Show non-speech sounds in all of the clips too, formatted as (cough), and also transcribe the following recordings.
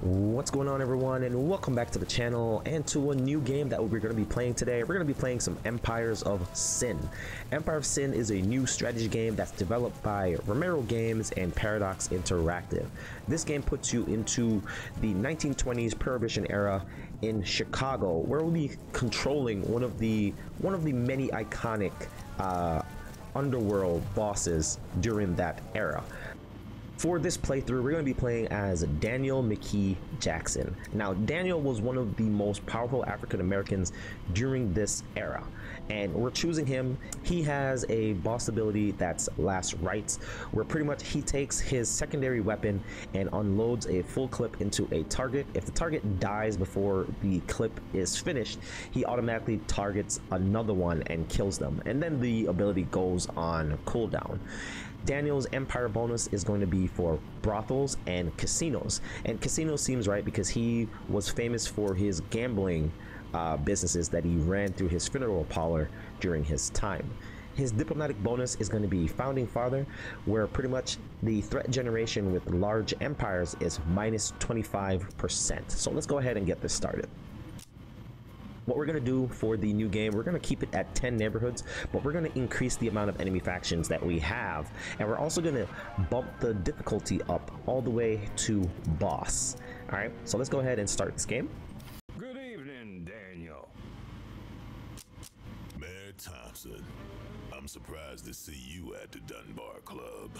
What's going on everyone and welcome back to the channel and to a new game that we're going to be playing today. We're going to be playing some Empires of Sin. Empire of Sin is a new strategy game that's developed by Romero Games and Paradox Interactive. This game puts you into the 1920s Prohibition era in Chicago where we'll be controlling one of the one of the many iconic uh, underworld bosses during that era. For this playthrough, we're going to be playing as Daniel McKee Jackson. Now, Daniel was one of the most powerful African Americans during this era, and we're choosing him. He has a boss ability that's Last Rites, where pretty much he takes his secondary weapon and unloads a full clip into a target. If the target dies before the clip is finished, he automatically targets another one and kills them, and then the ability goes on cooldown. Daniel's Empire bonus is going to be for brothels and casinos. And casino seems right because he was famous for his gambling uh, businesses that he ran through his funeral parlor during his time. His diplomatic bonus is going to be Founding Father, where pretty much the threat generation with large empires is minus 25%. So let's go ahead and get this started what we're going to do for the new game we're going to keep it at 10 neighborhoods but we're going to increase the amount of enemy factions that we have. And we're also going to bump the difficulty up all the way to boss. All right so let's go ahead and start this game. Good evening daniel. Mayor thompson i'm surprised to see you at the dunbar club.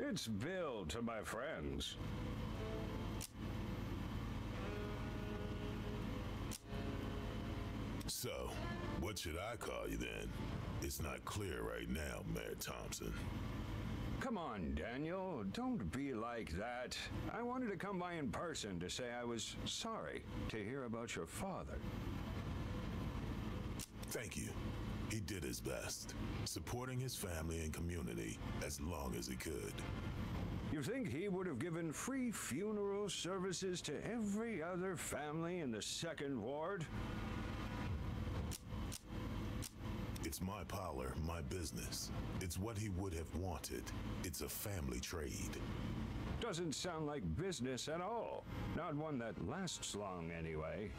It's bill to my friends So, what should I call you then? It's not clear right now, Mayor Thompson. Come on, Daniel. Don't be like that. I wanted to come by in person to say I was sorry to hear about your father. Thank you. He did his best, supporting his family and community as long as he could. You think he would have given free funeral services to every other family in the Second Ward? It's my parlor, my business. It's what he would have wanted. It's a family trade. Doesn't sound like business at all. Not one that lasts long, anyway.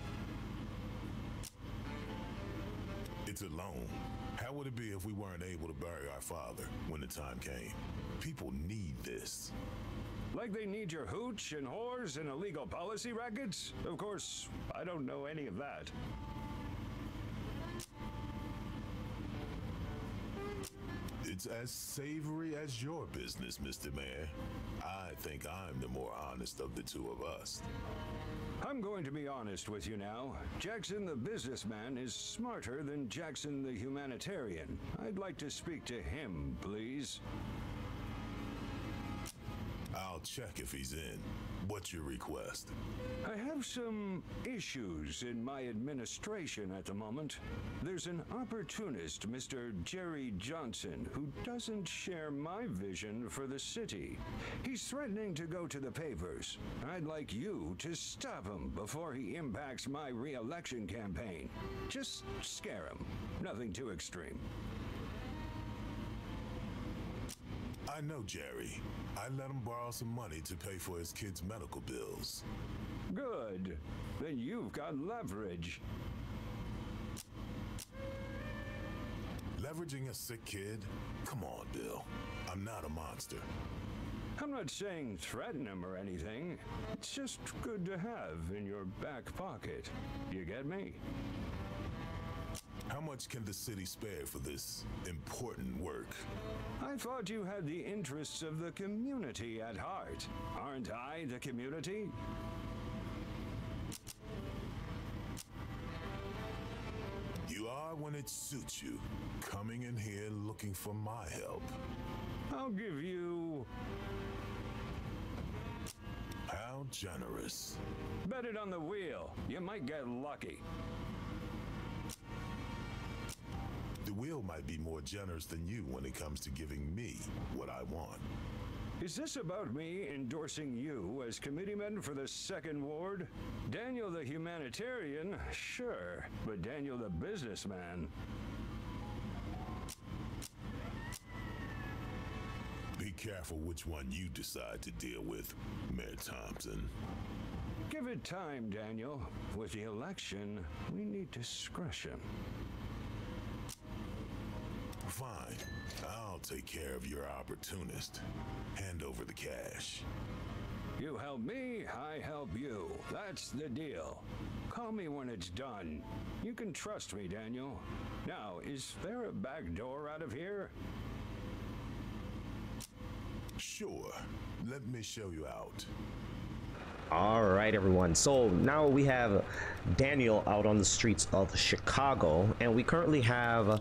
It's a loan. How would it be if we weren't able to bury our father when the time came? People need this. Like they need your hooch and whores and illegal policy rackets? Of course, I don't know any of that. It's as savory as your business, Mr. Mayor. I think I'm the more honest of the two of us. I'm going to be honest with you now. Jackson the businessman is smarter than Jackson the humanitarian. I'd like to speak to him, please. I'll check if he's in. What's your request? I have some issues in my administration at the moment. There's an opportunist, Mr. Jerry Johnson, who doesn't share my vision for the city. He's threatening to go to the papers. I'd like you to stop him before he impacts my re-election campaign. Just scare him. Nothing too extreme. I know Jerry. I let him borrow some money to pay for his kids' medical bills. Good. Then you've got leverage. Leveraging a sick kid? Come on, Bill. I'm not a monster. I'm not saying threaten him or anything. It's just good to have in your back pocket. You get me? How much can the city spare for this important work? I thought you had the interests of the community at heart. Aren't I the community? You are when it suits you, coming in here looking for my help. I'll give you... How generous. Bet it on the wheel. You might get lucky. The wheel might be more generous than you when it comes to giving me what I want. Is this about me endorsing you as committeeman for the Second Ward? Daniel the humanitarian, sure, but Daniel the businessman. Be careful which one you decide to deal with, Mayor Thompson. Give it time, Daniel. With the election, we need discretion. Fine. I'll take care of your opportunist. Hand over the cash. You help me, I help you. That's the deal. Call me when it's done. You can trust me, Daniel. Now, is there a back door out of here? Sure. Let me show you out. All right, everyone. So now we have Daniel out on the streets of Chicago, and we currently have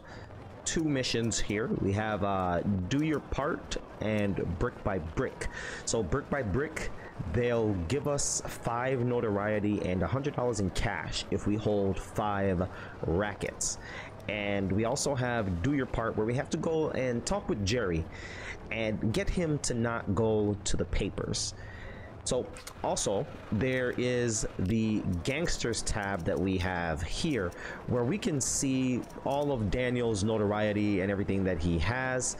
two missions here. We have uh, Do Your Part and Brick by Brick. So, Brick by Brick, they'll give us five notoriety and $100 in cash if we hold five rackets. And we also have Do Your Part, where we have to go and talk with Jerry and get him to not go to the papers. So also there is the gangsters tab that we have here where we can see all of Daniel's notoriety and everything that he has.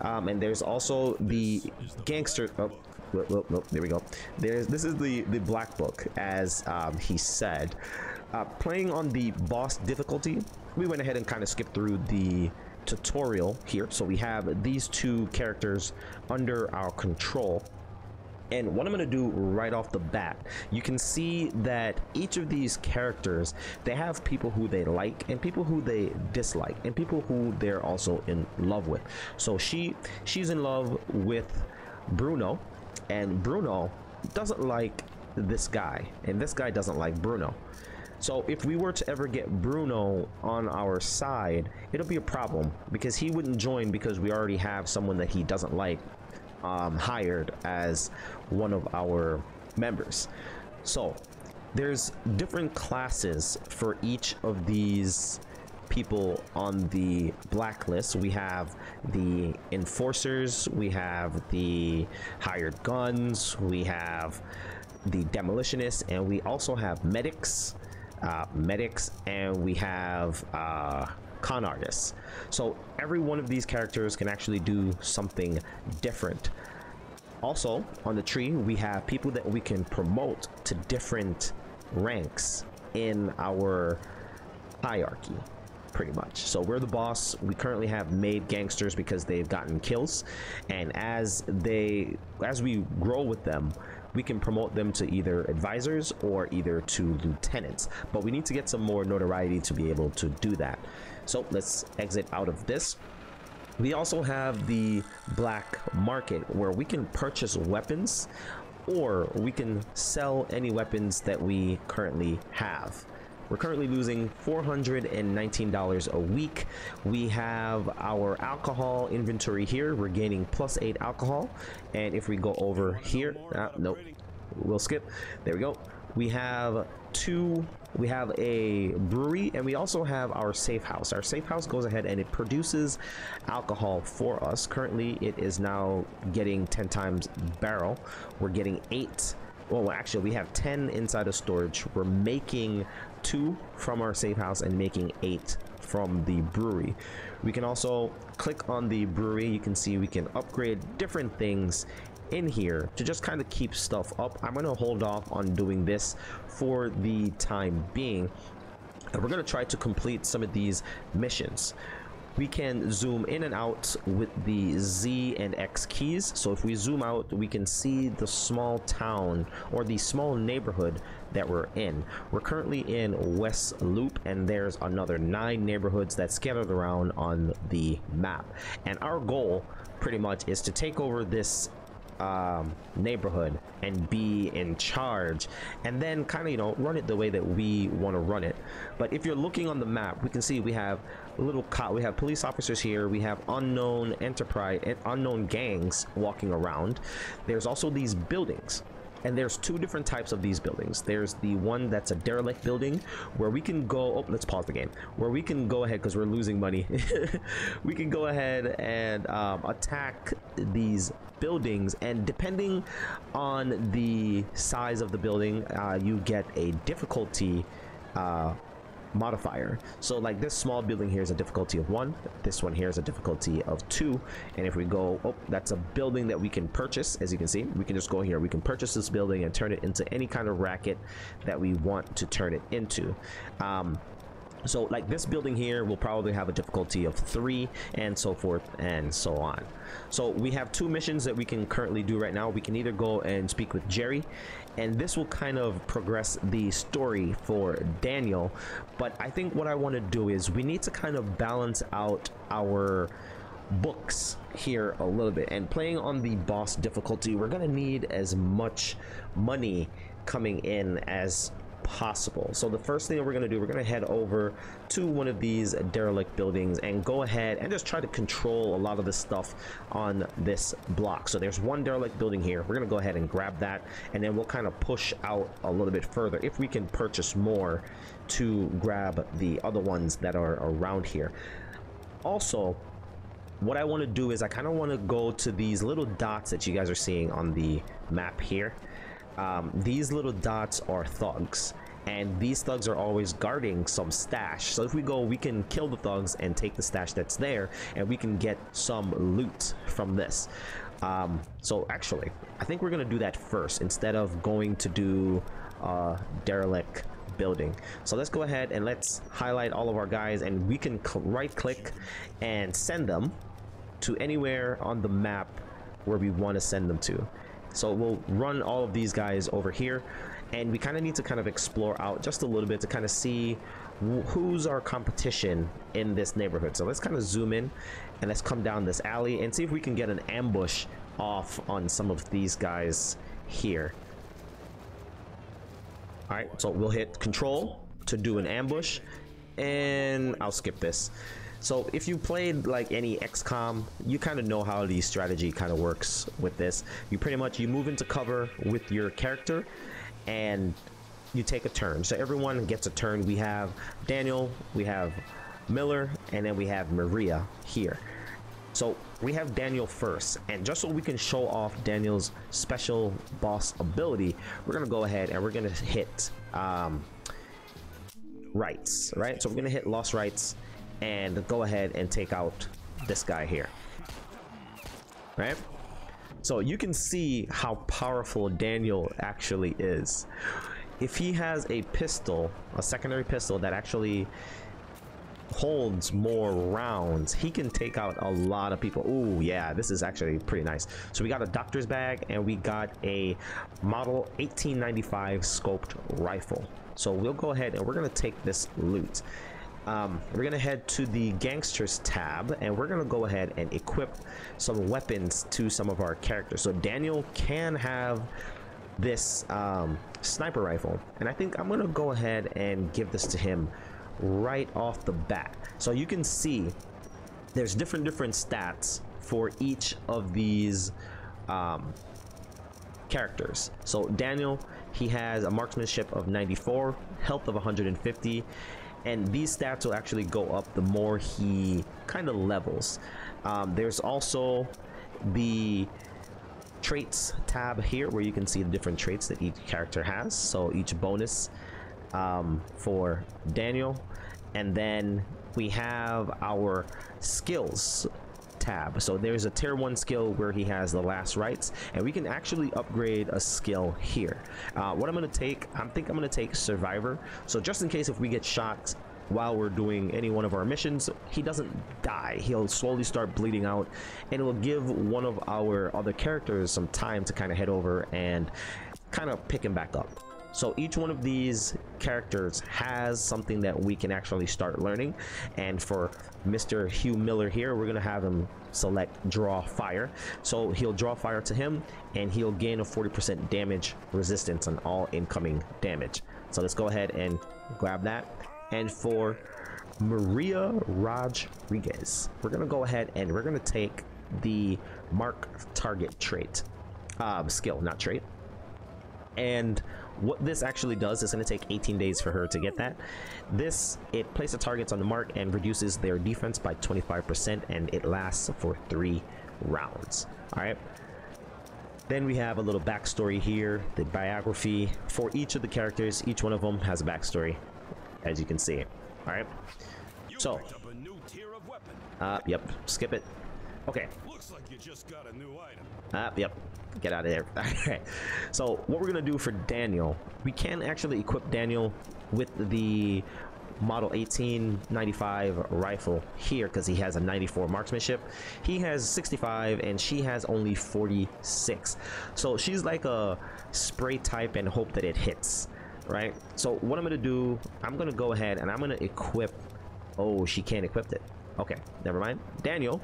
Um, and there's also the gangster. Oh, whoop, whoop, whoop, there we go. There's this is the the black book as um, he said. Uh, playing on the boss difficulty, we went ahead and kind of skipped through the tutorial here. So we have these two characters under our control and what I'm going to do right off the bat, you can see that each of these characters, they have people who they like and people who they dislike and people who they're also in love with. So she she's in love with Bruno and Bruno doesn't like this guy and this guy doesn't like Bruno. So if we were to ever get Bruno on our side, it'll be a problem because he wouldn't join because we already have someone that he doesn't like um, hired as one of our members. So there's different classes for each of these people on the blacklist. We have the enforcers, we have the hired guns, we have the demolitionists, and we also have medics, uh, medics, and we have uh, con artists. So every one of these characters can actually do something different. Also, on the tree, we have people that we can promote to different ranks in our hierarchy pretty much. So we're the boss. We currently have made gangsters because they've gotten kills. And as they as we grow with them we can promote them to either advisors or either to lieutenants. But we need to get some more notoriety to be able to do that. So let's exit out of this we also have the black market where we can purchase weapons or we can sell any weapons that we currently have we're currently losing $419 a week. We have our alcohol inventory here. We're gaining plus eight alcohol. And if we go over here, uh, nope, we'll skip. There we go. We have two we have a brewery and we also have our safe house. Our safe house goes ahead and it produces alcohol for us. Currently it is now getting 10 times barrel. We're getting eight well actually we have 10 inside of storage. We're making two from our safe house and making eight from the brewery. We can also click on the brewery. You can see we can upgrade different things in here to just kind of keep stuff up i'm going to hold off on doing this for the time being and we're going to try to complete some of these missions we can zoom in and out with the Z and X keys. So if we zoom out, we can see the small town or the small neighborhood that we're in. We're currently in West Loop and there's another nine neighborhoods that scattered around on the map. And our goal pretty much is to take over this um, neighborhood and be in charge and then kind of you know run it the way that we want to run it. But if you're looking on the map we can see we have little cop we have police officers here we have unknown enterprise unknown gangs walking around. There's also these buildings and there's two different types of these buildings. There's the one that's a derelict building where we can go oh let's pause the game where we can go ahead because we're losing money. (laughs) We can go ahead and um, attack these buildings and depending on the size of the building uh, you get a difficulty uh, modifier. So like this small building here is a difficulty of one. This one here is a difficulty of two. And if we go, oh, that's a building that we can purchase. As you can see, we can just go here. We can purchase this building and turn it into any kind of racket that we want to turn it into. Um, so like this building here will probably have a difficulty of three and so forth and so on. So we have two missions that we can currently do right now. We can either go and speak with Jerry and this will kind of progress the story for Daniel. But I think what I want to do is we need to kind of balance out our books here a little bit and playing on the boss difficulty we're gonna need as much money coming in as possible. So the first thing we're going to do, we're going to head over to one of these derelict buildings and go ahead and just try to control a lot of the stuff on this block. So there's one derelict building here. We're going to go ahead and grab that and then we'll kind of push out a little bit further if we can purchase more to grab the other ones that are around here. Also, what I want to do is I kind of want to go to these little dots that you guys are seeing on the map here um, these little dots are thugs and these thugs are always guarding some stash. So if we go we can kill the thugs and take the stash that's there and we can get some loot from this. Um, so actually I think we're gonna do that first instead of going to do uh, derelict building. So let's go ahead and let's highlight all of our guys and we can right click and send them to anywhere on the map where we want to send them to so we'll run all of these guys over here and we kind of need to kind of explore out just a little bit to kind of see who's our competition in this neighborhood. So let's kind of zoom in and let's come down this alley and see if we can get an ambush off on some of these guys here. All right, so we'll hit control to do an ambush and I'll skip this. So if you played like any XCOM, you kind of know how the strategy kind of works with this. You pretty much you move into cover with your character and you take a turn. So everyone gets a turn. We have Daniel, we have Miller, and then we have Maria here. So we have Daniel first, and just so we can show off Daniel's special boss ability, we're gonna go ahead and we're gonna hit um, rights, right? So we're gonna hit last rites, and go ahead and take out this guy here. Right? So you can see how powerful Daniel actually is. If he has a pistol a secondary pistol that actually holds more rounds he can take out a lot of people. Oh yeah this is actually pretty nice. So we got a doctor's bag and we got a model 1895 scoped rifle. So we'll go ahead and we're gonna take this loot um, we're gonna head to the gangsters tab and we're gonna go ahead and equip some weapons to some of our characters. So Daniel can have this um, sniper rifle and I think I'm gonna go ahead and give this to him right off the bat. So you can see there's different different stats for each of these um, characters. So Daniel he has a marksmanship of 94 health of 150 and these stats will actually go up the more he kind of levels. Um, there's also the traits tab here where you can see the different traits that each character has. So each bonus um, for Daniel. And then we have our skills tab. So there's a tier 1 skill where he has the last rites and we can actually upgrade a skill here. Uh, what I'm gonna take I think I'm gonna take survivor. So just in case if we get shot while we're doing any one of our missions he doesn't die. He'll slowly start bleeding out and it will give one of our other characters some time to kind of head over and kind of pick him back up so each one of these characters has something that we can actually start learning. And for Mr. Hugh Miller here, we're going to have him select draw fire. So he'll draw fire to him and he'll gain a 40% damage resistance on all incoming damage. So let's go ahead and grab that. And for Maria Rodriguez, we're going to go ahead and we're going to take the mark target trait. Uh, skill, not trait. And what this actually does is going to take 18 days for her to get that. This, it places targets on the mark and reduces their defense by 25% and it lasts for three rounds. All right. Then we have a little backstory here, the biography for each of the characters. Each one of them has a backstory, as you can see. All right. So- picked up a new tier of weapon. Uh, yep. Skip it. Okay. Looks like you just got a new item. Ah, yep. Get out of there. (laughs) Alright. So what we're gonna do for Daniel, we can actually equip Daniel with the model 1895 rifle here because he has a 94 marksmanship. He has 65 and she has only 46. So she's like a spray type and hope that it hits. Right? So what I'm gonna do, I'm gonna go ahead and I'm gonna equip Oh, she can't equip it. Okay, never mind. Daniel,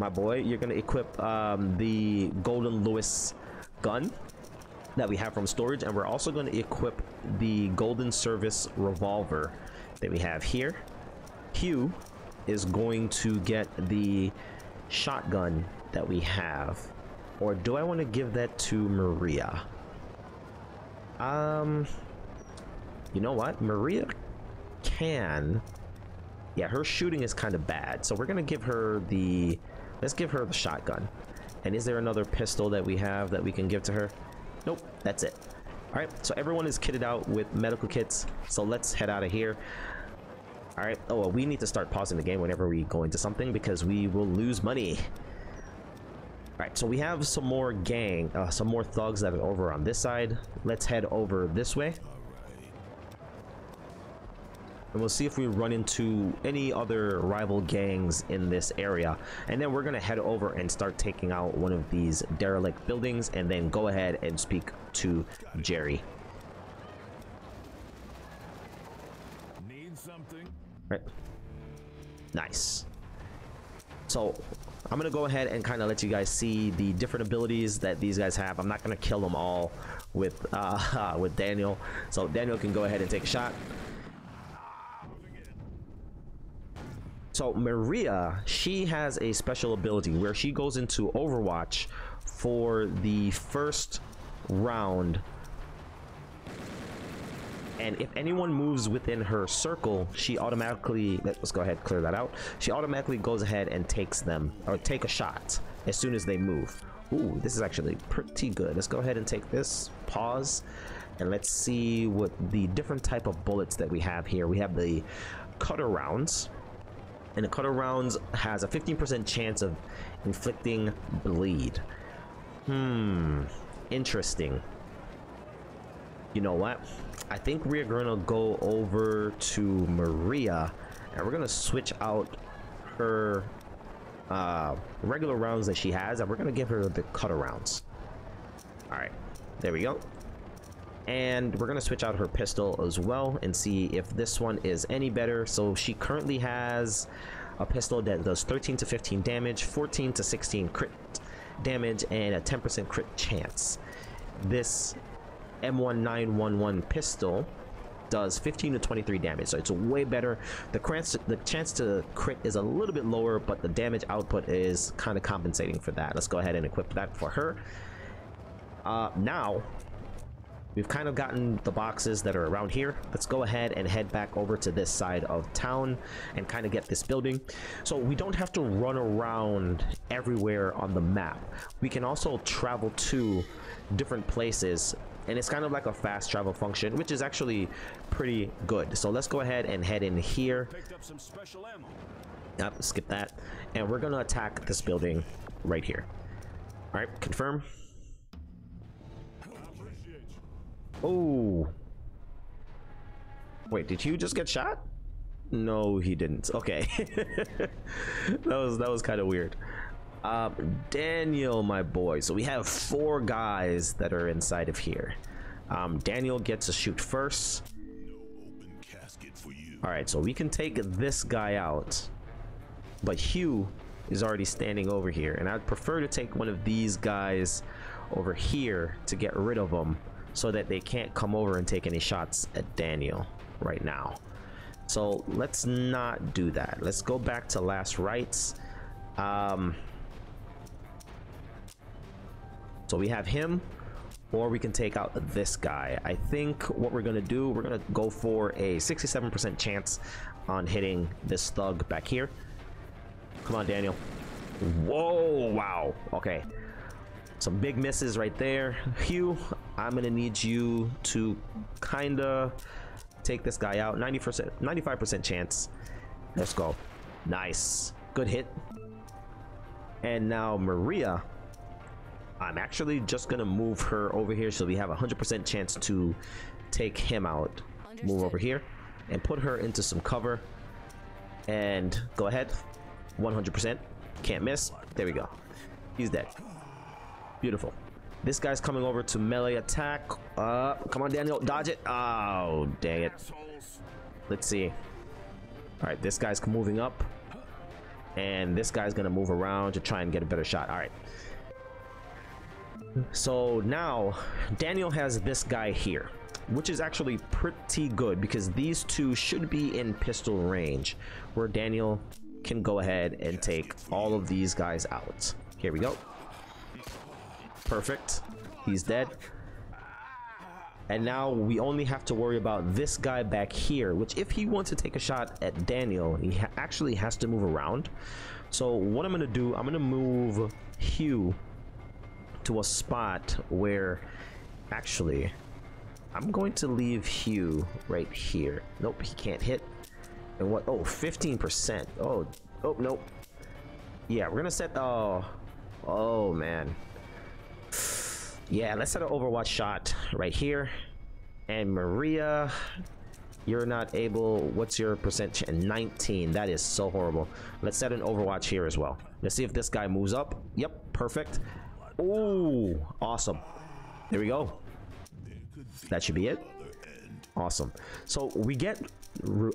my boy, you're gonna equip um, the Golden Lewis gun that we have from storage, and we're also gonna equip the Golden Service revolver that we have here. Hugh is going to get the shotgun that we have, or do I want to give that to Maria? Um, you know what, Maria can. Yeah, her shooting is kind of bad, so we're gonna give her the Let's give her the shotgun. And is there another pistol that we have that we can give to her? Nope, that's it. All right, so everyone is kitted out with medical kits. So let's head out of here. All right. Oh, well, we need to start pausing the game whenever we go into something because we will lose money. All right, so we have some more gang, uh, some more thugs that are over on this side. Let's head over this way. And we'll see if we run into any other rival gangs in this area. And then we're gonna head over and start taking out one of these derelict buildings and then go ahead and speak to Jerry. Need something? right. Nice. So I'm gonna go ahead and kind of let you guys see the different abilities that these guys have. I'm not gonna kill them all with uh (laughs) with Daniel. So Daniel can go ahead and take a shot So Maria, she has a special ability where she goes into Overwatch for the first round. And if anyone moves within her circle, she automatically let's go ahead clear that out. She automatically goes ahead and takes them or take a shot as soon as they move. Ooh, this is actually pretty good. Let's go ahead and take this pause and let's see what the different type of bullets that we have here. We have the cutter rounds and the cutter rounds has a 15% chance of inflicting bleed. Hmm, interesting. You know what? I think we're gonna go over to Maria and we're gonna switch out her uh, regular rounds that she has and we're gonna give her the cutter rounds. All right, there we go and we're gonna switch out her pistol as well and see if this one is any better. So she currently has a pistol that does 13 to 15 damage 14 to 16 crit damage and a 10% crit chance. This m1911 pistol does 15 to 23 damage so it's way better. The chance the chance to crit is a little bit lower but the damage output is kind of compensating for that. Let's go ahead and equip that for her. Uh, now We've kind of gotten the boxes that are around here. Let's go ahead and head back over to this side of town and kind of get this building. So we don't have to run around everywhere on the map. We can also travel to different places and it's kind of like a fast travel function, which is actually pretty good. So let's go ahead and head in here. Picked up some special ammo. Yep, skip that. And we're gonna attack this building right here. All right, confirm. Oh. Wait, did you just get shot? No, he didn't. Okay. (laughs) that was that was kind of weird. Um, Daniel, my boy. So we have four guys that are inside of here. Um, Daniel gets to shoot first. All right, so we can take this guy out, but Hugh is already standing over here, and I'd prefer to take one of these guys over here to get rid of them, so that they can't come over and take any shots at Daniel right now. So let's not do that. Let's go back to last rites. Um, so we have him, or we can take out this guy. I think what we're gonna do, we're gonna go for a 67% chance on hitting this thug back here. Come on, Daniel. Whoa, wow. Okay. Some big misses right there. Hugh, I'm gonna need you to kinda take this guy out. 90% 95% chance. Let's go. Nice. Good hit. And now maria i'm actually just gonna move her over here. So we have a 100% chance to take him out. Move over here and put her into some cover. And go ahead. 100% can't miss. There we go. He's dead beautiful. This guy's coming over to melee attack. Uh come on daniel dodge it. Oh dang it. Let's see. All right this guy's moving up. And this guy's gonna move around to try and get a better shot. All right. So now daniel has this guy here which is actually pretty good because these two should be in pistol range where Daniel can go ahead and take all of these guys out. Here we go. Perfect. He's dead. And now we only have to worry about this guy back here, which if he wants to take a shot at Daniel, he ha actually has to move around. So what I'm going to do, I'm going to move Hugh to a spot where actually I'm going to leave Hugh right here. Nope, he can't hit. And what? Oh, 15%. Oh, oh, nope. Yeah, we're gonna set. Oh, oh man. Yeah, let's set an Overwatch shot right here. And Maria, you're not able. What's your percent? 19. That is so horrible. Let's set an Overwatch here as well. Let's see if this guy moves up. Yep, perfect. Oh, awesome. There we go. That should be it. Awesome. So we get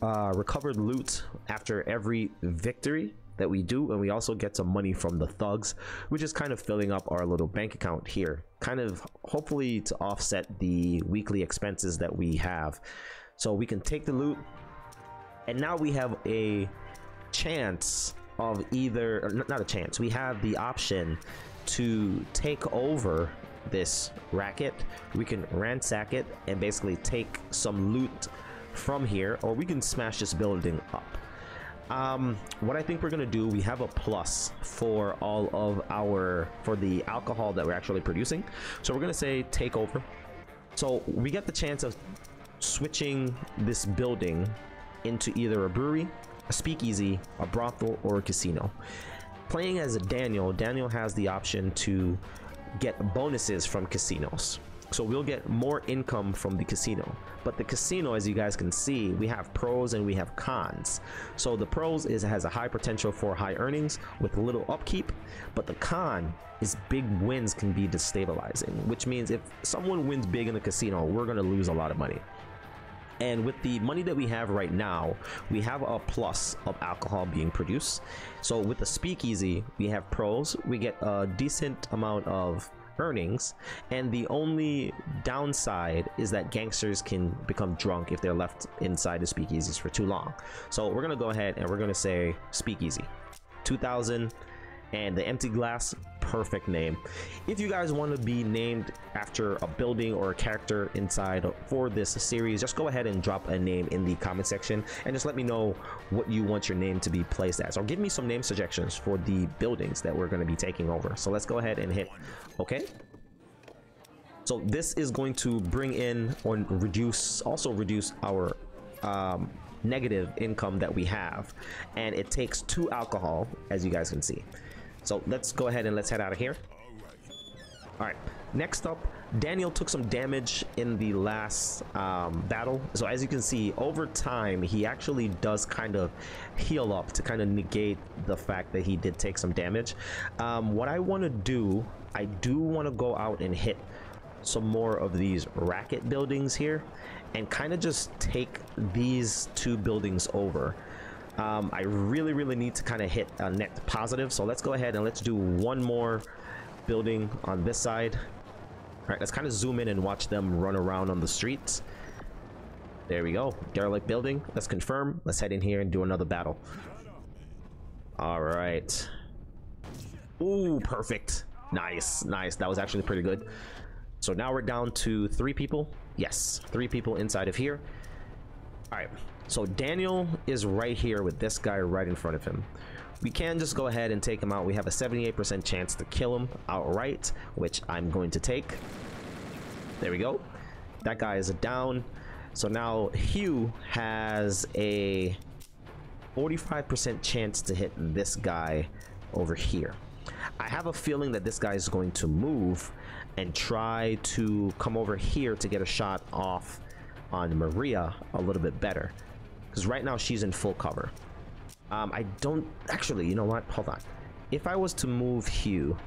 uh, recovered loot after every victory that we do and we also get some money from the thugs which is kind of filling up our little bank account here kind of hopefully to offset the weekly expenses that we have. So we can take the loot and now we have a chance of either not a chance we have the option to take over this racket. We can ransack it and basically take some loot from here or we can smash this building up um what i think we're gonna do we have a plus for all of our for the alcohol that we're actually producing. So we're gonna say take over. So we get the chance of switching this building into either a brewery a speakeasy a brothel or a casino. Playing as a daniel daniel has the option to get bonuses from casinos. So we'll get more income from the casino. But the casino, as you guys can see, we have pros and we have cons. So the pros is it has a high potential for high earnings with little upkeep, but the con is big wins can be destabilizing, which means if someone wins big in the casino, we're gonna lose a lot of money. And with the money that we have right now, we have a plus of alcohol being produced. So with the speakeasy, we have pros, we get a decent amount of earnings and the only downside is that gangsters can become drunk if they're left inside the speakeasies for too long. So we're gonna go ahead and we're gonna say speakeasy. 2000 and the empty glass perfect name. If you guys want to be named after a building or a character inside for this series just go ahead and drop a name in the comment section and just let me know what you want your name to be placed as. Or give me some name suggestions for the buildings that we're going to be taking over. So let's go ahead and hit okay? So this is going to bring in or reduce also reduce our um, negative income that we have. And it takes two alcohol as you guys can see so let's go ahead and let's head out of here. All right, next up, Daniel took some damage in the last um, battle. So as you can see, over time, he actually does kind of heal up to kind of negate the fact that he did take some damage. Um, what I want to do, I do want to go out and hit some more of these racket buildings here and kind of just take these two buildings over um, I really, really need to kind of hit a net positive. So let's go ahead and let's do one more building on this side. All right, let's kind of zoom in and watch them run around on the streets. There we go. Derelict building. Let's confirm. Let's head in here and do another battle. All right. Ooh, perfect. Nice, nice. That was actually pretty good. So now we're down to three people. Yes, three people inside of here. All right, so Daniel is right here with this guy right in front of him. We can just go ahead and take him out. We have a 78% chance to kill him outright, which I'm going to take. There we go. That guy is down. So now Hugh has a 45% chance to hit this guy over here. I have a feeling that this guy is going to move and try to come over here to get a shot off on Maria a little bit better. Because right now she's in full cover. Um, I don't... Actually, you know what? Hold on. If I was to move Hugh...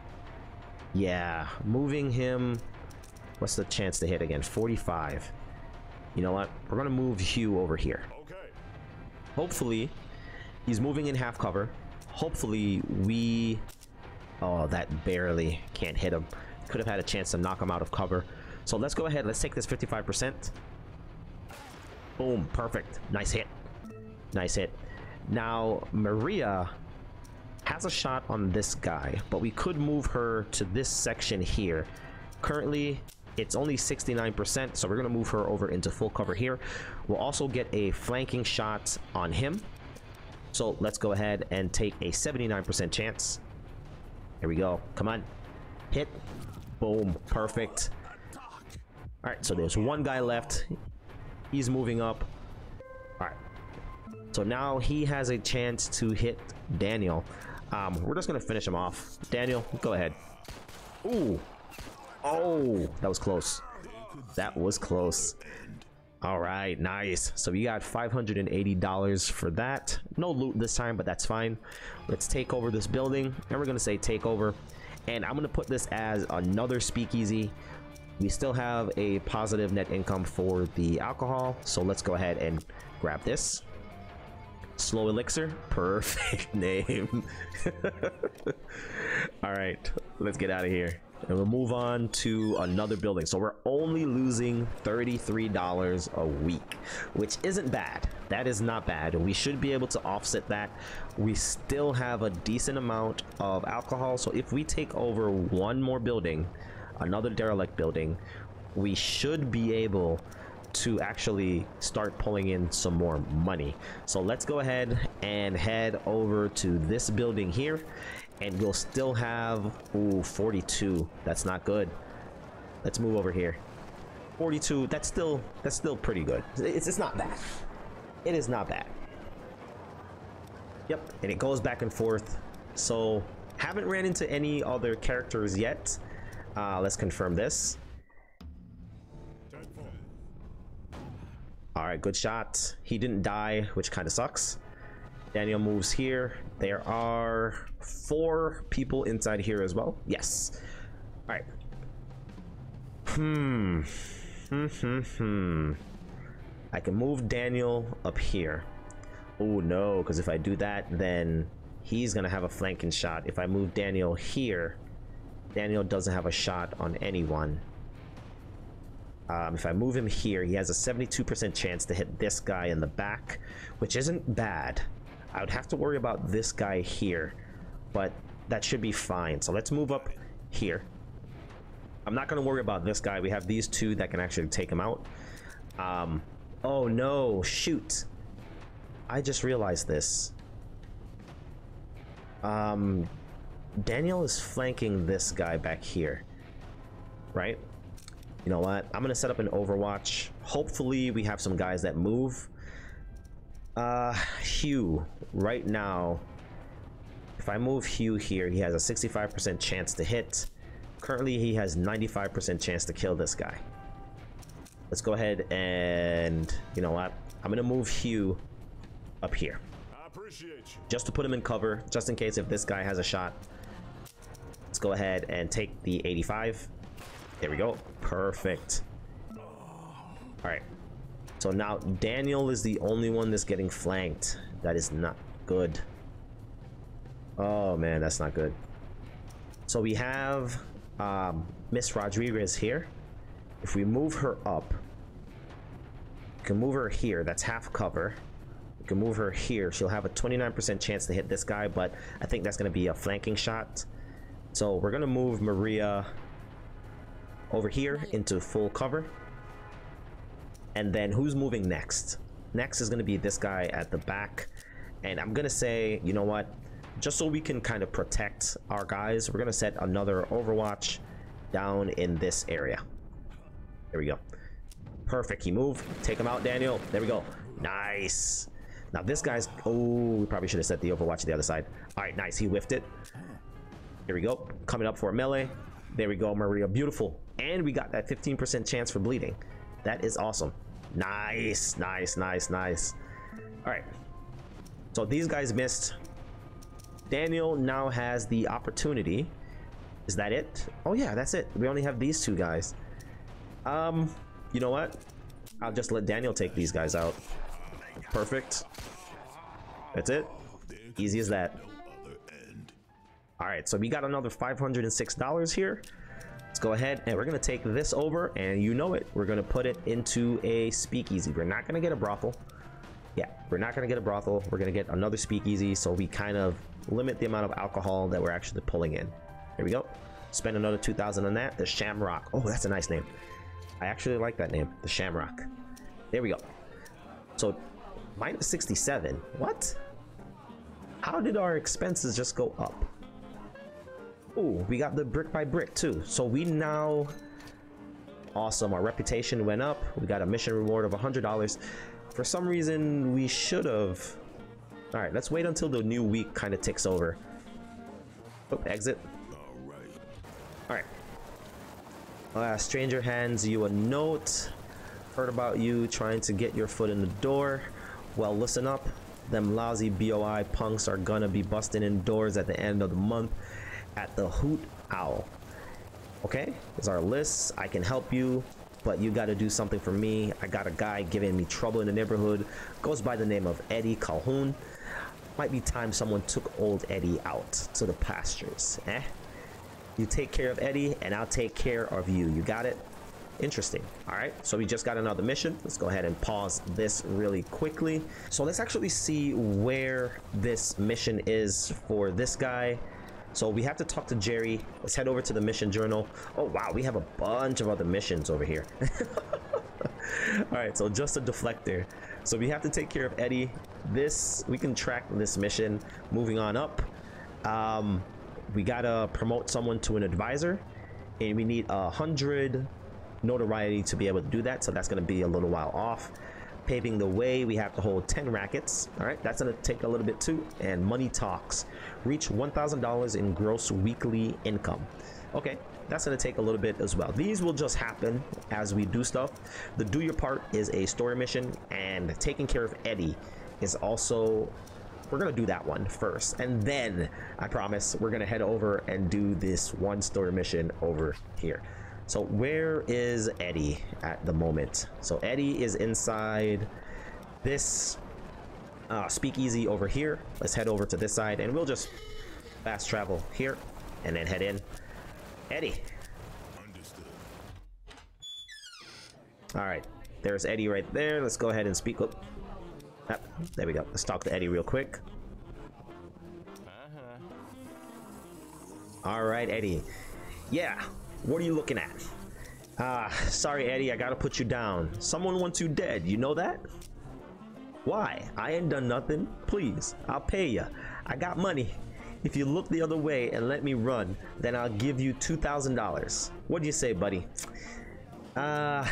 Yeah, moving him... What's the chance to hit again? 45. You know what? We're going to move Hugh over here. Okay. Hopefully, he's moving in half cover. Hopefully, we... Oh, that barely can't hit him. Could have had a chance to knock him out of cover. So let's go ahead. Let's take this 55%. Boom. Perfect. Nice hit. Nice hit. Now, Maria has a shot on this guy, but we could move her to this section here. Currently, it's only 69%, so we're going to move her over into full cover here. We'll also get a flanking shot on him. So let's go ahead and take a 79% chance. Here we go. Come on. Hit. Boom. Perfect. All right, so there's one guy left. He's moving up. All right. So now he has a chance to hit Daniel. Um, we're just going to finish him off. Daniel, go ahead. Ooh. Oh, that was close. That was close. All right, nice. So we got $580 for that. No loot this time, but that's fine. Let's take over this building, and we're gonna say take over. And I'm gonna put this as another speakeasy. We still have a positive net income for the alcohol, so let's go ahead and grab this. Slow Elixir, perfect (laughs) name. (laughs) All right, let's get out of here. And we'll move on to another building. So we're only losing $33 a week, which isn't bad. That is not bad. We should be able to offset that. We still have a decent amount of alcohol. So if we take over one more building, another derelict building, we should be able to actually start pulling in some more money. So let's go ahead and head over to this building here and we'll still have ooh 42 that's not good. Let's move over here. 42 that's still that's still pretty good. It's, it's not bad. It is not bad. Yep and it goes back and forth. So haven't ran into any other characters yet. Uh, let's confirm this all right good shot he didn't die which kind of sucks Daniel moves here. There are four people inside here as well. Yes. All right. Hmm. Hmm. Hmm. Hmm. I can move Daniel up here. Oh no, because if I do that, then he's gonna have a flanking shot. If I move Daniel here, Daniel doesn't have a shot on anyone. Um, if I move him here, he has a 72% chance to hit this guy in the back, which isn't bad. I would have to worry about this guy here, but that should be fine. So let's move up here. I'm not going to worry about this guy. We have these two that can actually take him out. Um, oh no, shoot. I just realized this. Um, Daniel is flanking this guy back here, right? You know what? I'm going to set up an Overwatch. Hopefully we have some guys that move. Uh, Hugh, right now, if I move Hugh here, he has a 65% chance to hit. Currently, he has 95% chance to kill this guy. Let's go ahead and, you know what? I'm going to move Hugh up here. Just to put him in cover, just in case if this guy has a shot. Let's go ahead and take the 85. There we go. Perfect. All right. So now Daniel is the only one that's getting flanked. That is not good. Oh man, that's not good. So we have um, Miss Rodriguez here. If we move her up, we can move her here. That's half cover. We can move her here. She'll have a 29% chance to hit this guy, but I think that's going to be a flanking shot. So we're going to move Maria over here into full cover. And then who's moving next? Next is going to be this guy at the back. And I'm going to say, you know what? Just so we can kind of protect our guys, we're going to set another Overwatch down in this area. There we go. Perfect. He moved. Take him out, Daniel. There we go. Nice. Now this guy's... Oh, we probably should have set the Overwatch to the other side. All right, nice. He whiffed it. Here we go. Coming up for a melee. There we go, Maria. Beautiful. And we got that 15% chance for bleeding. That is awesome. Nice, nice, nice, nice. All right. So these guys missed. Daniel now has the opportunity. Is that it? Oh yeah, that's it. We only have these two guys. Um, you know what? I'll just let Daniel take these guys out. Perfect. That's it. Easy as that. All right, so we got another $506 here. Let's go ahead and we're gonna take this over and you know it, we're gonna put it into a speakeasy. We're not gonna get a brothel. Yeah, we're not gonna get a brothel. We're gonna get another speakeasy so we kind of limit the amount of alcohol that we're actually pulling in. Here we go. Spend another 2000 on that. The Shamrock. Oh, that's a nice name. I actually like that name, the Shamrock. There we go. So minus 67. What? How did our expenses just go up? Oh, we got the brick by brick too. So we now awesome. Our reputation went up. We got a mission reward of $100. For some reason, we should have. All right, let's wait until the new week kind of ticks over. Exit. All right. Uh, stranger hands you a note. Heard about you trying to get your foot in the door. Well, listen up. Them lousy BOI punks are gonna be busting in doors at the end of the month at the Hoot Owl. Okay, there's our list. I can help you, but you got to do something for me. I got a guy giving me trouble in the neighborhood. Goes by the name of Eddie Calhoun. Might be time someone took old Eddie out to the pastures. Eh? You take care of Eddie, and I'll take care of you. You got it? Interesting. All right, so we just got another mission. Let's go ahead and pause this really quickly. So let's actually see where this mission is for this guy. So we have to talk to Jerry. Let's head over to the mission journal. Oh, wow, we have a bunch of other missions over here. (laughs) All right, so just a deflector. So we have to take care of Eddie. This, we can track this mission. Moving on up. Um, we gotta promote someone to an advisor. And we need a hundred notoriety to be able to do that. So that's gonna be a little while off paving the way we have to hold 10 rackets all right that's going to take a little bit too and money talks reach $1000 in gross weekly income. Okay that's going to take a little bit as well. These will just happen as we do stuff. The do your part is a story mission and taking care of eddie is also we're gonna do that one first. And then i promise we're gonna head over and do this one story mission over here. So where is Eddie at the moment? So Eddie is inside this uh, speakeasy over here. Let's head over to this side and we'll just fast travel here and then head in. Eddie. Understood. All right, there's Eddie right there. Let's go ahead and speak. Oh, ah, there we go. Let's talk to Eddie real quick. All right, Eddie. Yeah, what are you looking at? Ah, sorry, Eddie, I gotta put you down. Someone wants you dead, you know that? Why? I ain't done nothing. Please, I'll pay you. I got money. If you look the other way and let me run, then I'll give you $2,000. What do you say, buddy? Uh,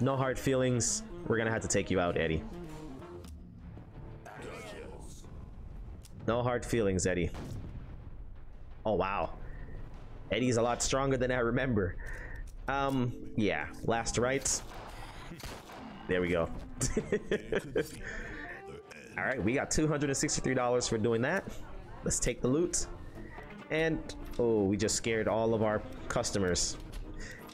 no hard feelings. We're gonna have to take you out, Eddie. No hard feelings, Eddie. Oh, wow. Eddie's a lot stronger than I remember. Um, yeah, last rites. There we go. (laughs) All right, we got $263 for doing that. Let's take the loot. And, oh, we just scared all of our customers.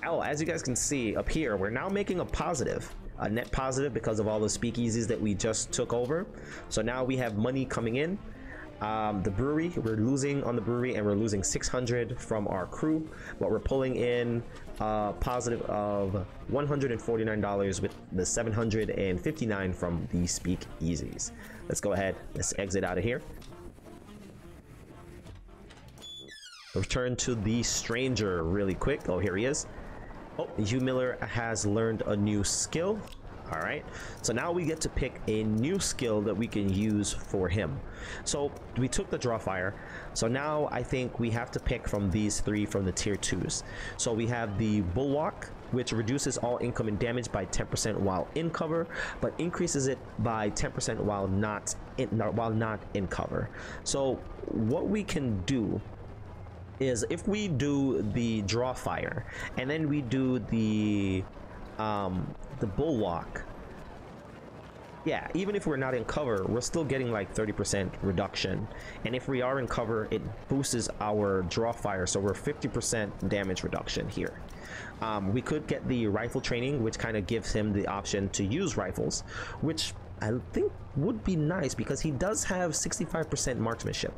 Oh, as you guys can see up here, we're now making a positive. A net positive because of all the speakeasies that we just took over. So now we have money coming in. Um, the brewery, we're losing on the brewery and we're losing 600 from our crew, but we're pulling in a positive of $149 with the 759 from the speakeasies. Let's go ahead, let's exit out of here. Return to the stranger really quick. Oh, here he is. Oh, Hugh Miller has learned a new skill. All right, so now we get to pick a new skill that we can use for him. So we took the draw fire. So now I think we have to pick from these three from the tier twos. So we have the bulwark, which reduces all incoming damage by 10% while in cover, but increases it by 10% while not in while not in cover. So what we can do is if we do the draw fire and then we do the um the bulwark. Yeah even if we're not in cover we're still getting like 30% reduction. And if we are in cover it boosts our draw fire so we're 50% damage reduction here. Um, we could get the rifle training which kind of gives him the option to use rifles which I think would be nice because he does have 65% marksmanship.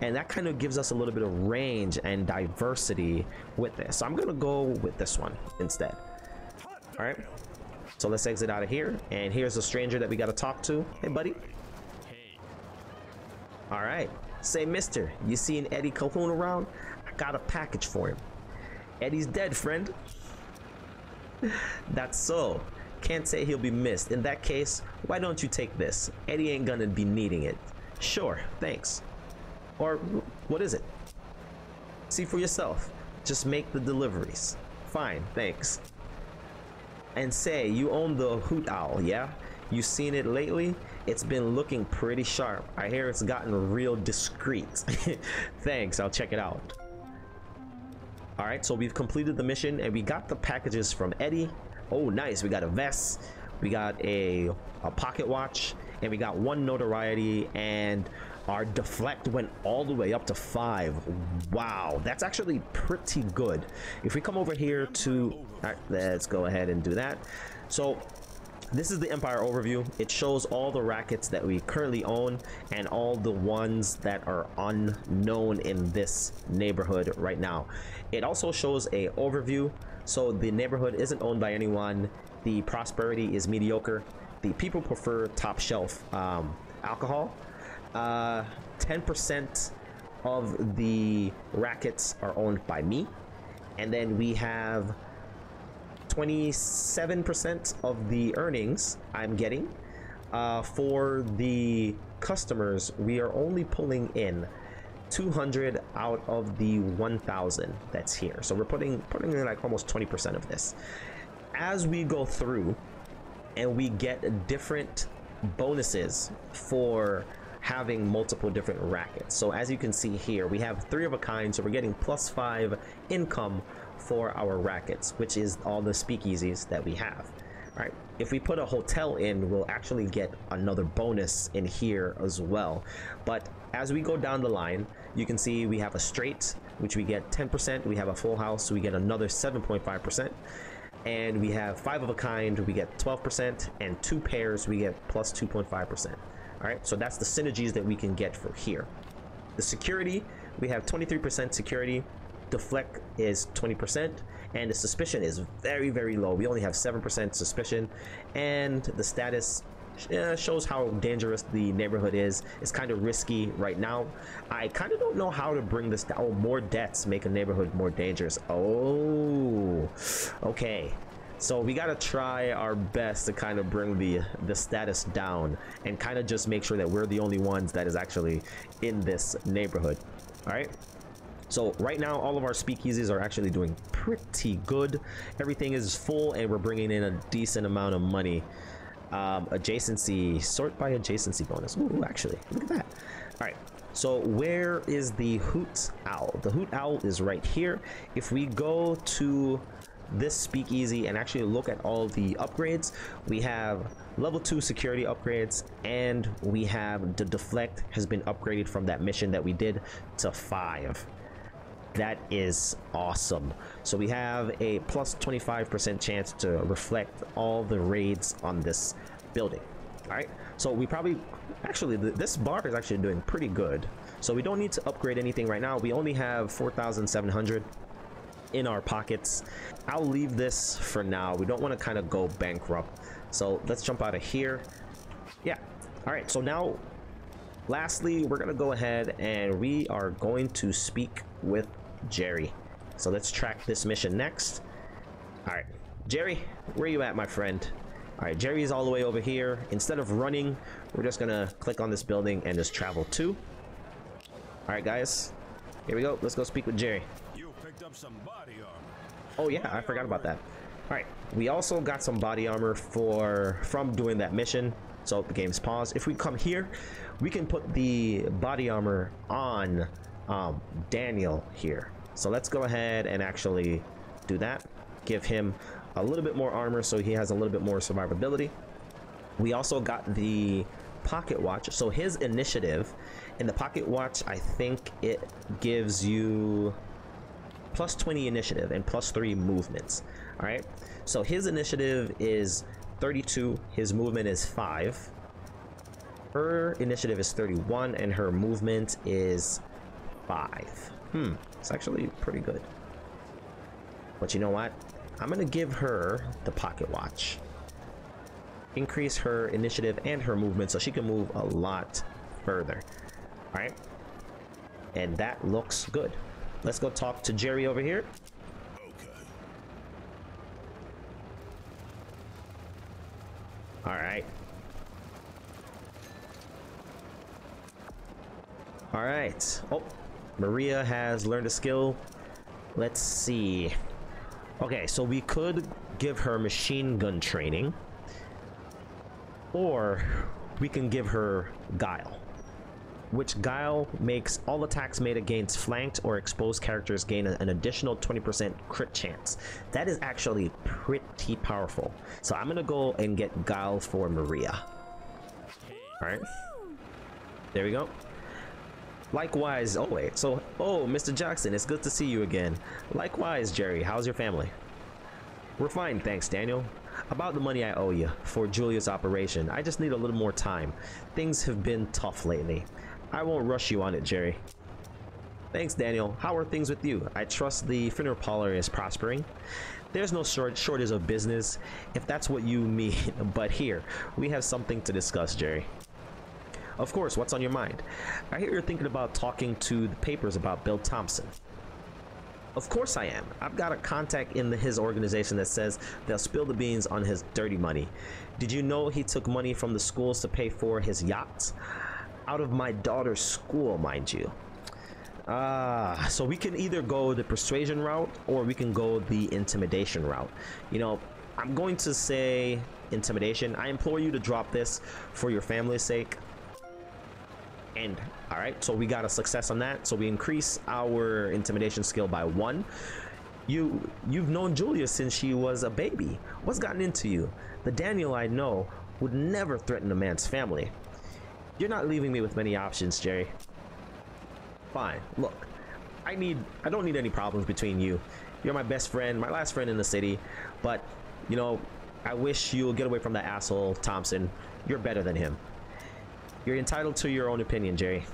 And that kind of gives us a little bit of range and diversity with this. So I'm gonna go with this one instead all right so let's exit out of here and here's a stranger that we got to talk to hey buddy Hey. all right say mister you seen Eddie Calhoun around I got a package for him Eddie's dead friend (laughs) that's so can't say he'll be missed. In that case, why don't you take this? Eddie ain't gonna be needing it. Sure, thanks. Or what is it? See for yourself. Just make the deliveries. Fine, thanks. And say, you own the Hoot Owl, yeah? You seen it lately? It's been looking pretty sharp. I hear it's gotten real discreet. (laughs) thanks, I'll check it out. Alright, so we've completed the mission and we got the packages from Eddie Oh, nice. We got a vest. We got a, a pocket watch. And we got one notoriety. And our deflect went all the way up to five. Wow. That's actually pretty good. If we come over here to... All right, let's go ahead and do that. So this is the Empire overview. It shows all the rackets that we currently own and all the ones that are unknown in this neighborhood right now. It also shows a overview so the neighborhood isn't owned by anyone. The prosperity is mediocre. The people prefer top shelf um, alcohol. 10% uh, of the rackets are owned by me. And then we have 27% of the earnings I'm getting. Uh, for the customers, we are only pulling in 200 out of the 1000 that's here so we're putting putting in like almost 20 percent of this as we go through and we get different bonuses for having multiple different rackets. So as you can see here we have three of a kind so we're getting plus five income for our rackets which is all the speakeasies that we have. All right if we put a hotel in we'll actually get another bonus in here as well. But as we go down the line you can see we have a straight which we get 10% we have a full house so we get another 7.5% and we have five of a kind we get 12% and two pairs we get plus 2.5% all right so that's the synergies that we can get for here the security we have 23% security deflect is 20% and the suspicion is very very low we only have 7% suspicion and the status shows how dangerous the neighborhood is. It's kind of risky right now. I kind of don't know how to bring this down. Oh, more debts make a neighborhood more dangerous. Oh, okay. So we gotta try our best to kind of bring the the status down and kind of just make sure that we're the only ones that is actually in this neighborhood. All right. So right now, all of our speakeasies are actually doing pretty good. Everything is full and we're bringing in a decent amount of money um, adjacency sort by adjacency bonus Ooh, actually look at that all right so where is the hoot owl the hoot owl is right here if we go to this speakeasy and actually look at all the upgrades. We have level 2 security upgrades and we have the deflect has been upgraded from that mission that we did to 5 that is awesome. So we have a plus 25% chance to reflect all the raids on this building. All right. So we probably actually this bar is actually doing pretty good. So we don't need to upgrade anything right now. We only have 4,700 in our pockets I'll leave this for now we don't want to kind of go bankrupt so let's jump out of here yeah all right so now lastly we're gonna go ahead and we are going to speak with Jerry. So let's track this mission next. All right, Jerry, where you at, my friend? All right, Jerry's all the way over here. Instead of running, we're just gonna click on this building and just travel to. All right, guys, here we go. Let's go speak with Jerry. You picked up some. Oh yeah, I forgot about that. All right, we also got some body armor for from doing that mission. So the game's paused. If we come here, we can put the body armor on um, Daniel here. So let's go ahead and actually do that. Give him a little bit more armor so he has a little bit more survivability. We also got the pocket watch. So his initiative in the pocket watch, I think it gives you plus 20 initiative and plus 3 movements. All right. So his initiative is 32, his movement is 5. Her initiative is 31 and her movement is 5. Hmm, it's actually pretty good. But you know what? I'm to give her the pocket watch. Increase her initiative and her movement so she can move a lot further. All right. And that looks good. Let's go talk to Jerry over here. Okay. All right. All right. Oh, Maria has learned a skill. Let's see. Okay, so we could give her machine gun training. Or we can give her guile. Which guile makes all attacks made against flanked or exposed characters gain an additional 20% crit chance. That is actually pretty powerful. So I'm gonna go and get guile for Maria. Alright. There we go. Likewise, oh wait, so, oh, Mr. Jackson, it's good to see you again. Likewise, Jerry, how's your family? We're fine, thanks, Daniel. About the money I owe you for Julia's operation, I just need a little more time. Things have been tough lately. I won't rush you on it, Jerry. Thanks, Daniel. How are things with you? I trust the Finner Parlor is prospering. There's no short shortage of business, if that's what you mean. (laughs) But here, we have something to discuss, Jerry. Of course, what's on your mind? I hear you're thinking about talking to the papers about Bill Thompson. Of course I am. I've got a contact in the, his organization that says they'll spill the beans on his dirty money. Did you know he took money from the schools to pay for his yachts? Out of my daughter's school, mind you. Ah, so we can either go the persuasion route or we can go the intimidation route. You know, I'm going to say intimidation. I implore you to drop this for your family's sake end. All right, so we got a success on that. So we increase our intimidation skill by one. You, you've known Julia since she was a baby. What's gotten into you? The Daniel I know would never threaten a man's family. You're not leaving me with many options, Jerry. Fine, look, I need, I don't need any problems between you. You're my best friend, my last friend in the city, but, you know, I wish you'll get away from that asshole, Thompson. You're better than him. You're entitled to your own opinion, Jerry.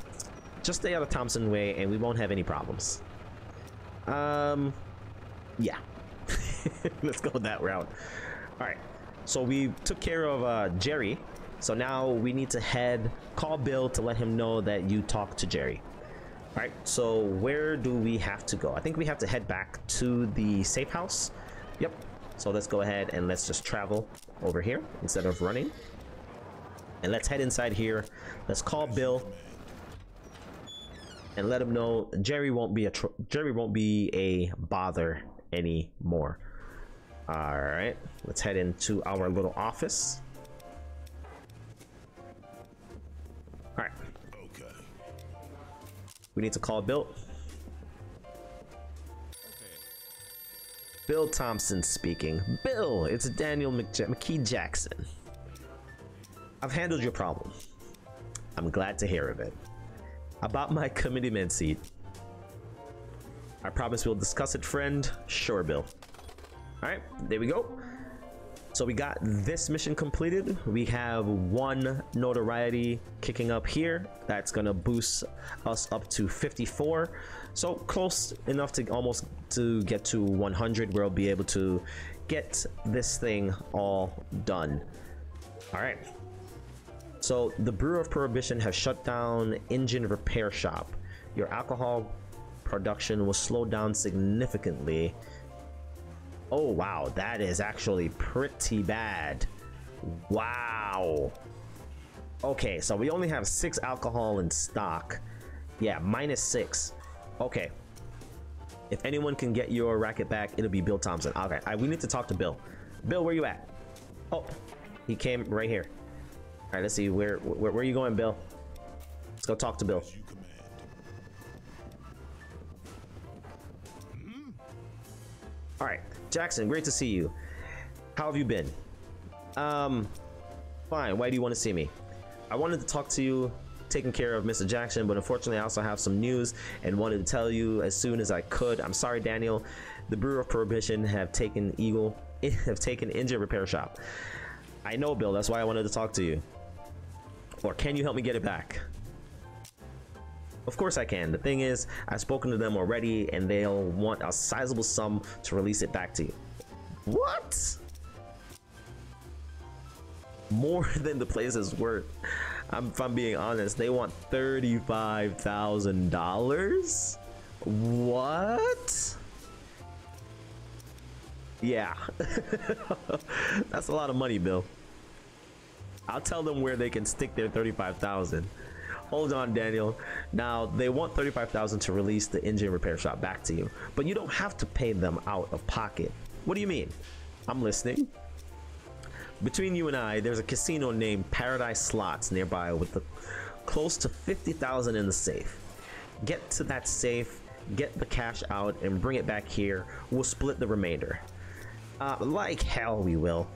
Just stay out of Thompson way and we won't have any problems. Um, yeah. (laughs) Let's go that route. All right. So we took care of uh, Jerry. So now we need to head, call Bill to let him know that you talked to Jerry. All right. So where do we have to go? I think we have to head back to the safe house. Yep. So let's go ahead and let's just travel over here instead of running. And let's head inside here. Let's call Bill and let him know Jerry won't be a Jerry won't be a bother anymore. All right, let's head into our little office. We need to call Bill. Bill Thompson speaking. Bill, it's Daniel McJ McKee Jackson. I've handled your problem. I'm glad to hear of it. About my committeeman seat. I promise we'll discuss it, friend. Sure, Bill. Alright, there we go. So we got this mission completed. We have one notoriety kicking up here. That's gonna boost us up to 54. So close enough to almost to get to 100 where we'll be able to get this thing all done. All right. So the Bureau of Prohibition has shut down engine repair shop. Your alcohol production will slow down significantly. Oh wow, that is actually pretty bad. Wow. Okay, so we only have six alcohol in stock. Yeah, minus six. Okay. If anyone can get your racket back, it'll be Bill Thompson. Okay, I, we need to talk to Bill. Bill, where you at? Oh, he came right here. All right, let's see. Where, where, where are you going, Bill? Let's go talk to Bill. All right, Jackson, great to see you. How have you been? Um, fine. Why do you want to see me? I wanted to talk to you, taking care of Mr. Jackson, but unfortunately, I also have some news and wanted to tell you as soon as I could. I'm sorry, Daniel. The Bureau of Prohibition have taken Eagle, (laughs) have taken Engine Repair Shop. I know, Bill. That's why I wanted to talk to you. Or can you help me get it back? Of course I can. The thing is, I've spoken to them already and they'll want a sizable sum to release it back to you. What? More (laughs) than the place is worth. I'm, if I'm being honest, they want $35,000? What? Yeah. (laughs) That's a lot of money, Bill. I'll tell them where they can stick their 35,000. Hold on, Daniel. Now, they want 35,000 to release the engine repair shop back to you, but you don't have to pay them out of pocket. What do you mean? I'm listening. Between you and I, there's a casino named Paradise Slots nearby with the, close to 50,000 in the safe. Get to that safe, get the cash out, and bring it back here. We'll split the remainder. Uh, like hell we will.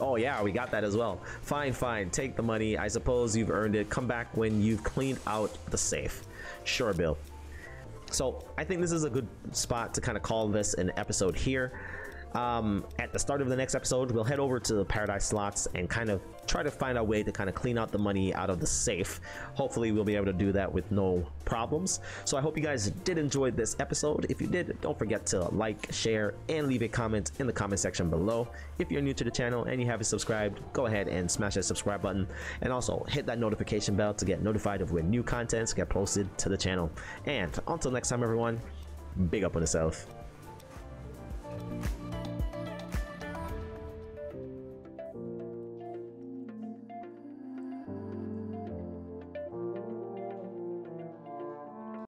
Oh yeah, we got that as well. Fine, fine. Take the money. I suppose you've earned it. Come back when you've cleaned out the safe. Sure, Bill. So I think this is a good spot to kind of call this an episode here. Um, at the start of the next episode, we'll head over to the Paradise Slots and kind of try to find a way to kind of clean out the money out of the safe. Hopefully, we'll be able to do that with no problems. So I hope you guys did enjoy this episode. If you did, don't forget to like, share, and leave a comment in the comment section below. If you're new to the channel and you haven't subscribed, go ahead and smash that subscribe button and also hit that notification bell to get notified of when new contents get posted to the channel. And until next time, everyone, big up on yourself.